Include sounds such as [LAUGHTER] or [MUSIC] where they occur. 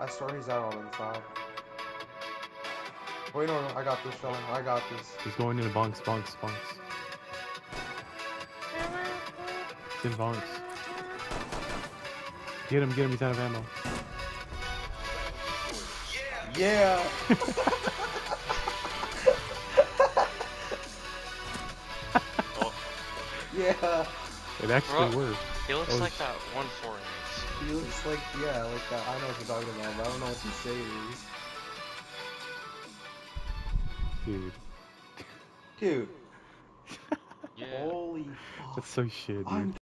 I swear he's out on inside. Wait, no, no, I got this, Sheldon. I got this. He's going into bunks, bunks, bunks. It's in bunks. Get him, get him, he's out of ammo. Yeah! Oh, [LAUGHS] yeah! It actually Bro. worked. he looks Oh, like that one Fortnite. He looks like, yeah, like that. I know what you're talking about, but I don't know what to say is. Dude, Dude, [LAUGHS] Yeah. holy fuck. that's so shit, dude. I'm